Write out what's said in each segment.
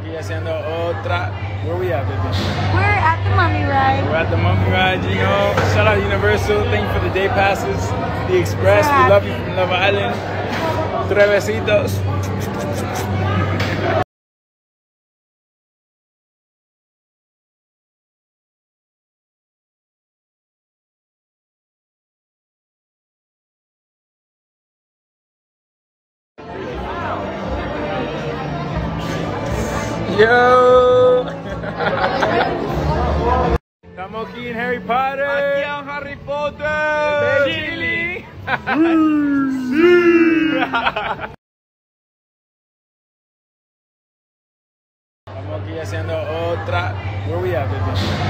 aquí haciendo otra. Where we at, baby? We're at the Mummy Ride. We're at the Mummy Ride, you know. Shout out Universal. Thank you for the day passes. The Express. We love you from Love Island. Tres besitos. Yo! Estamos aquí en Harry Potter. Aquí en Harry Potter. Chili. Estamos aquí haciendo otra. Where we at, baby?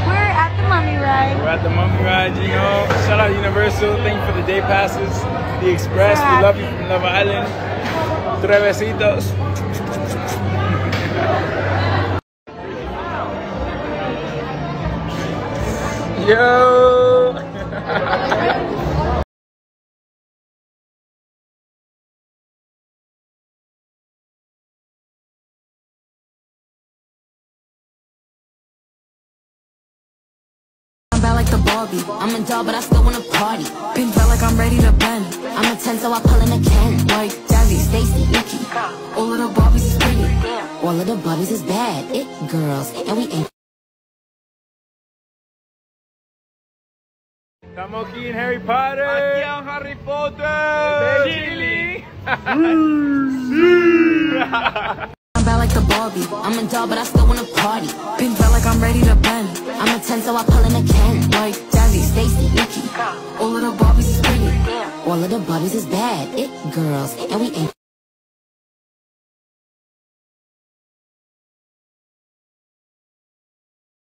We're at the Mummy Ride. We're at the Mummy Ride, you know. Shout out Universal. Thank you for the day passes. The Express. We love you from Love Island. Tres besitos. Yo! Like the Barbie. I'm a doll, but I still wanna party. Belt like I'm ready to bend. I'm a 10, so I pull in a Ken. Like Stacy, Nikki. All of the Barbies is pretty. All of the Barbies is bad. It girls, and we ain't. Estamos aquí en Harry Potter. Aquí en Harry Potter. Chili. I'm bad like the Barbie. I'm a doll, but I still wanna party. Pink belt like I'm ready to bend. I'm a 10, so I pull in a Ken. Like Jazzy, Stacy, Nikki. All of the Barbies is pretty. All of the Barbies is bad. It girls, and we ain't.